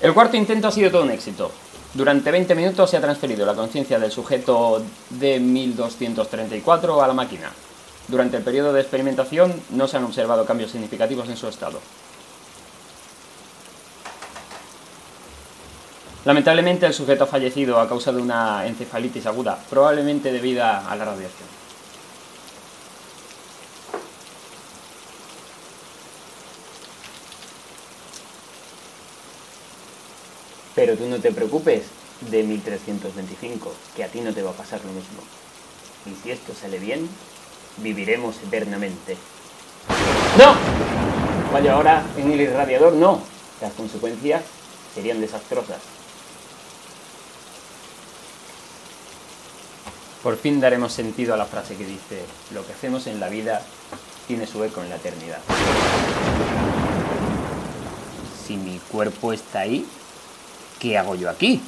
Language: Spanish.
El cuarto intento ha sido todo un éxito. Durante 20 minutos se ha transferido la conciencia del sujeto D1234 a la máquina. Durante el periodo de experimentación no se han observado cambios significativos en su estado. Lamentablemente el sujeto ha fallecido a causa de una encefalitis aguda, probablemente debida a la radiación. Pero tú no te preocupes de 1325, que a ti no te va a pasar lo mismo. Y si esto sale bien, viviremos eternamente. ¡No! Vaya ahora en el irradiador, no. Las consecuencias serían desastrosas. Por fin daremos sentido a la frase que dice, lo que hacemos en la vida tiene su eco en la eternidad. Si mi cuerpo está ahí, ¿qué hago yo aquí?